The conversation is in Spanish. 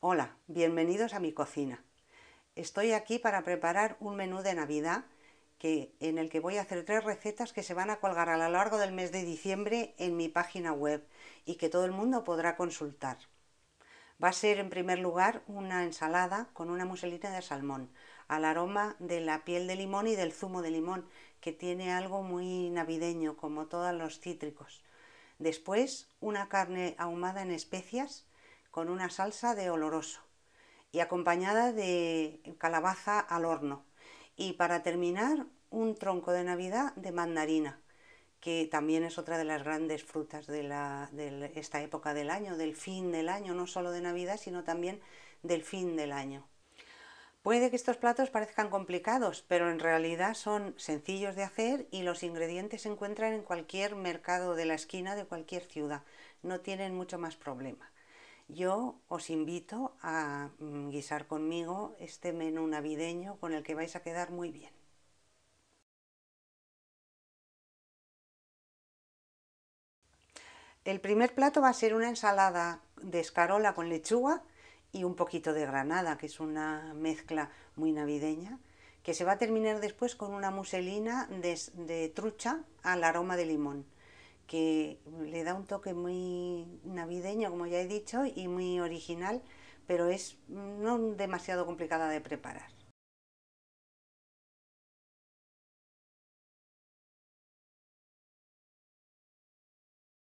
Hola, bienvenidos a mi cocina. Estoy aquí para preparar un menú de Navidad que, en el que voy a hacer tres recetas que se van a colgar a lo largo del mes de diciembre en mi página web y que todo el mundo podrá consultar. Va a ser en primer lugar una ensalada con una muselina de salmón, al aroma de la piel de limón y del zumo de limón, que tiene algo muy navideño, como todos los cítricos. Después una carne ahumada en especias con una salsa de oloroso y acompañada de calabaza al horno. Y para terminar, un tronco de Navidad de mandarina, que también es otra de las grandes frutas de, de esta época del año, del fin del año, no solo de Navidad, sino también del fin del año. Puede que estos platos parezcan complicados, pero en realidad son sencillos de hacer y los ingredientes se encuentran en cualquier mercado de la esquina de cualquier ciudad. No tienen mucho más problema. Yo os invito a mm, guisar conmigo este menú navideño con el que vais a quedar muy bien. El primer plato va a ser una ensalada de escarola con lechuga y un poquito de granada, que es una mezcla muy navideña, que se va a terminar después con una muselina de, de trucha al aroma de limón que le da un toque muy navideño, como ya he dicho, y muy original, pero es no demasiado complicada de preparar.